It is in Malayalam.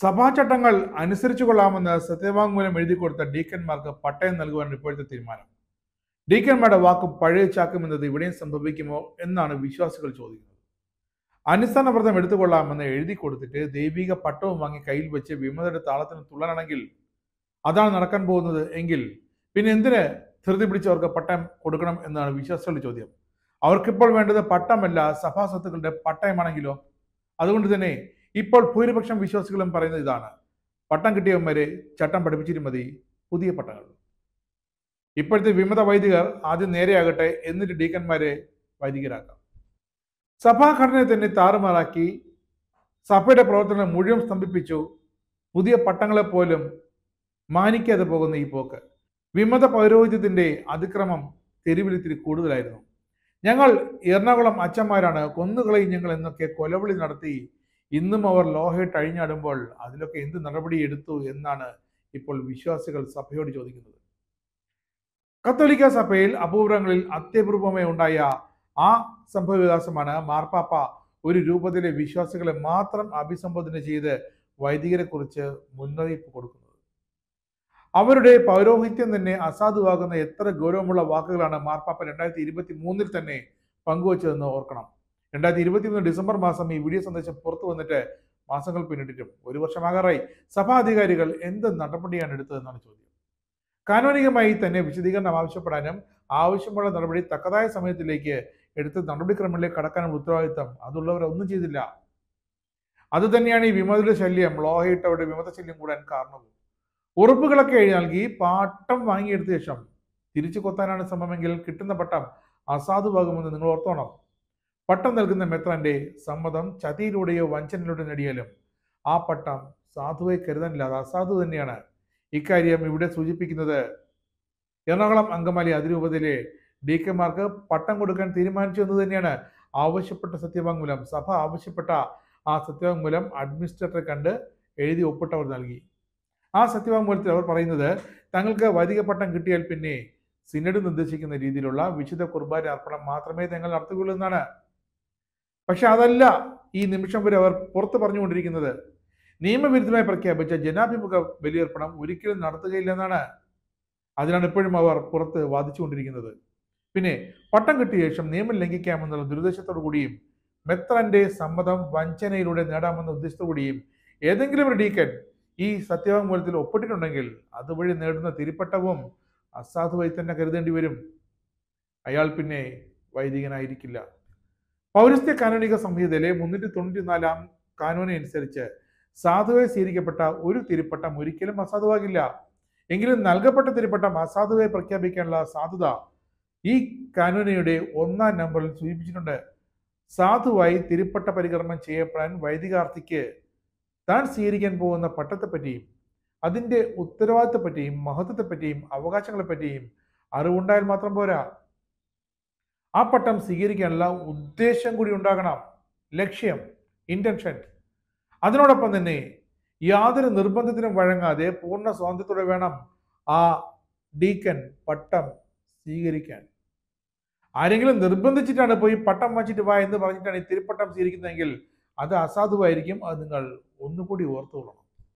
സഭാചട്ടങ്ങൾ അനുസരിച്ചു കൊള്ളാമെന്ന് സത്യവാങ്മൂലം എഴുതി കൊടുത്ത ഡീക്കന്മാർക്ക് പട്ടയം നൽകുവാൻ ഇപ്പോഴത്തെ തീരുമാനം. ഡീക്കന്മാരുടെ വാക്ക് പഴയ ചാക്കുമെന്നത് ഇവിടെയും സംഭവിക്കുമോ എന്നാണ് വിശ്വാസികൾ ചോദിക്കുന്നത്. അനുസരണ വ്രതം എടുത്തുകൊള്ളാമെന്ന് എഴുതി കൊടുത്തിട്ട് ദൈവിക പട്ടവും വാങ്ങി കയ്യിൽ വെച്ച് വിമതയുടെ താളത്തിന് തുള്ളനാണെങ്കിൽ അതാണ് നടക്കാൻ പോകുന്നത് എങ്കിൽ പിന്നെ എന്തിന് ധൃതി പിടിച്ചവർക്ക് പട്ടയം കൊടുക്കണം എന്നാണ് വിശ്വാസികളുടെ ചോദ്യം. അവർക്കിപ്പോൾ വേണ്ടത് പട്ടമല്ല സഭാസ്വത്തുക്കളുടെ പട്ടയമാണെങ്കിലോ? അതുകൊണ്ട് തന്നെ ഇപ്പോൾ ഭൂരിപക്ഷം വിശ്വാസികളും പറയുന്നത് ഇതാണ്. പട്ടം കിട്ടിയവന്മാരെ ചട്ടം പഠിപ്പിച്ചിട്ട് മതി പുതിയ പട്ടങ്ങൾ ഇപ്പോഴത്തെ വിമത വൈദികർ ആദ്യം നേരെയാകട്ടെ എന്നിട്ട് ഡീക്കന്മാരെ വൈദികരാക്കാം. സഭാഘടനയെ തന്നെ താറുമാറാക്കി സഭയുടെ പ്രവർത്തനം മുഴുവൻ സ്തംഭിപ്പിച്ചു. പുതിയ പട്ടങ്ങളെ പോലും മാനിക്കാതെ പോകുന്ന ഈ പോക്ക്. വിമത പൗരോഹിത്യത്തിന്റെ അതിക്രമം തെരുവിലിത്തിരി കൂടുതലായിരുന്നു. ഞങ്ങൾ എറണാകുളം അച്ഛന്മാരാണ് കൊന്നുകളയും ഞങ്ങൾ എന്നൊക്കെ കൊലവിളി നടത്തി ഇന്നും അവർ ലോഹയിട്ട് അഴിഞ്ഞാടുമ്പോൾ അതിലൊക്കെ എന്ത് നടപടി എടുത്തു എന്നാണ് ഇപ്പോൾ വിശ്വാസികൾ സഭയോട് ചോദിക്കുന്നത്. കത്തോലിക്ക സഭയിൽ അപൂർവങ്ങളിൽ അത്യപൂർവമേ ഉണ്ടായ ആ സംഭവവികാസമാണ് മാർപ്പാപ്പ ഒരു രൂപത്തിലെ വിശ്വാസികളെ മാത്രം അഭിസംബോധന ചെയ്ത് വൈദികരെ കുറിച്ച് മുന്നറിയിപ്പ് കൊടുക്കുന്നത്. അവരുടെ പൗരോഹിത്യം തന്നെ അസാധുവാകുന്ന എത്ര ഗൗരവമുള്ള വാക്കുകളാണ് മാർപ്പാപ്പ രണ്ടായിരത്തി ഇരുപത്തി മൂന്നിൽ തന്നെ പങ്കുവച്ചതെന്ന് ഓർക്കണം. രണ്ടായിരത്തി ഇരുപത്തി മൂന്ന് ഡിസംബർ മാസം ഈ വീഡിയോ സന്ദേശം പുറത്തു വന്നിട്ട് മാസങ്ങൾ പിന്നിട്ടിട്ടും ഒരു വർഷമാകാറായി. സഭാധികാരികൾ എന്ത് നടപടിയാണ് എടുത്തതെന്നാണ് ചോദ്യം. കാനോനികമായി തന്നെ വിശദീകരണം ആവശ്യപ്പെടാനും ആവശ്യമുള്ള നടപടി തക്കതായ സമയത്തിലേക്ക് എടുത്ത് നടപടിക്രമങ്ങളിലേക്ക് കടക്കാനുള്ള ഉത്തരവാദിത്തം അതുള്ളവർ ഒന്നും ചെയ്തില്ല. അത് തന്നെയാണ് ഈ വിമതയുടെ ശല്യം. ലോഹയിട്ടവരുടെ വിമത ശല്യം കൂടാൻ കാരണവും. ഉറപ്പുകളൊക്കെ എഴുതി നൽകി പാട്ടം വാങ്ങിയെടുത്ത ശേഷം തിരിച്ചു കൊത്താനാണ് ശ്രമമെങ്കിൽ കിട്ടുന്ന പട്ടം അസാധുവാകുമെന്ന് നിങ്ങൾ ഓർത്തോണം. പട്ടം നൽകുന്ന മെത്രാന്റെ സമ്മതം ചതിയിലൂടെയോ വഞ്ചനയിലൂടെയോ നേടിയാലും ആ പട്ടം സാധുവെ കരുതാനില്ല അത് അസാധു തന്നെയാണ്. ഇക്കാര്യം ഇവിടെ സൂചിപ്പിക്കുന്നത് എറണാകുളം അങ്കമാലി അതിരൂപതയിലെ ഡി കെമാർക്ക് പട്ടം കൊടുക്കാൻ തീരുമാനിച്ചു എന്ന് തന്നെയാണ് ആവശ്യപ്പെട്ട സത്യവാങ്മൂലം. സഭ ആവശ്യപ്പെട്ട ആ സത്യവാങ്മൂലം അഡ്മിനിസ്ട്രേറ്ററെ കണ്ട് എഴുതി ഒപ്പിട്ടവർ നൽകി. ആ സത്യവാങ്മൂലത്തിൽ അവർ പറയുന്നത് തങ്ങൾക്ക് വൈദിക പട്ടം കിട്ടിയാൽ പിന്നെ സിനഡ് നിർദ്ദേശിക്കുന്ന രീതിയിലുള്ള വിശുദ്ധ കുർബാന അർപ്പണം മാത്രമേ തങ്ങൾ നടത്തുകയുള്ളൂ എന്നാണ്. പക്ഷെ അതല്ല ഈ നിമിഷം വരെ അവർ പുറത്ത് പറഞ്ഞുകൊണ്ടിരിക്കുന്നത്. നിയമവിരുദ്ധമായി പ്രഖ്യാപിച്ച ജനാഭിമുഖ ബലിയർപ്പണം ഒരിക്കലും നടത്തുകയില്ലെന്നാണ്. അതിനാണ് ഇപ്പോഴും അവർ പുറത്ത് വാദിച്ചുകൊണ്ടിരിക്കുന്നത്. പിന്നെ പട്ടം കിട്ടിയ ശേഷം നിയമം ലംഘിക്കാമെന്നുള്ള ദുരുദ്ദേശത്തോടു കൂടിയും മെത്രന്റെ സമ്മതം വഞ്ചനയിലൂടെ നേടാമെന്ന ഉദ്ദേശത്തോടു കൂടിയും ഏതെങ്കിലും ഒരു ഡീക്കൻ ഈ സത്യവാങ്മൂലത്തിൽ ഒപ്പിട്ടിട്ടുണ്ടെങ്കിൽ അതുവഴി നേടുന്ന തിരിപ്പട്ടവും അസാധുവായി തന്നെ കരുതേണ്ടി വരും. അയാൾ പിന്നെ വൈദികനായിരിക്കില്ല. പൗരസ്ത്യ കാനോനിക സംഹിതയിലെ മുന്നൂറ്റി തൊണ്ണൂറ്റിനാലാം കാനോനെ അനുസരിച്ച് സാധുവായി സ്വീകരിക്കപ്പെട്ട ഒരു തിരുപ്പട്ടം ഒരിക്കലും അസാധുവാകില്ല. എങ്കിലും നൽകപ്പെട്ട തിരുപ്പട്ടം അസാധുവായി പ്രഖ്യാപിക്കാനുള്ള സാധുത ഈ കാനോനയുടെ ഒന്നാം നമ്പറിൽ സൂചിപ്പിച്ചിട്ടുണ്ട്. സാധുവായി തിരുപ്പട്ട പരികർമ്മം ചെയ്യപ്പെടാൻ വൈദികാർത്ഥിക്ക് താൻ സ്വീകരിക്കാൻ പോകുന്ന പട്ടത്തെപ്പറ്റിയും അതിന്റെ ഉത്തരവാദിത്തപ്പറ്റിയും മഹത്വത്തെപ്പറ്റിയും അവകാശങ്ങളെപ്പറ്റിയും അറിവുണ്ടായാൽ മാത്രം പോരാ. ആ പട്ടം സ്വീകരിക്കാനുള്ള ഉദ്ദേശം കൂടി ഉണ്ടാകണം. ലക്ഷ്യം ഇന്റൻഷൻ അതിനോടൊപ്പം തന്നെ യാതൊരു നിർബന്ധത്തിനും വഴങ്ങാതെ പൂർണ സ്വാതന്ത്ര്യത്തോടെ വേണം ആ ഡീക്കൻ പട്ടം സ്വീകരിക്കാൻ. ആരെങ്കിലും നിർബന്ധിച്ചിട്ടാണ് പോയി പട്ടം വച്ചിട്ട് വാ എന്ന് പറഞ്ഞിട്ടാണ് ഈ തിരുപ്പട്ടം സ്വീകരിക്കുന്നതെങ്കിൽ അത് അസാധുവായിരിക്കും. അത് നിങ്ങൾ ഒന്നുകൂടി ഓർത്തുകൊള്ളണം.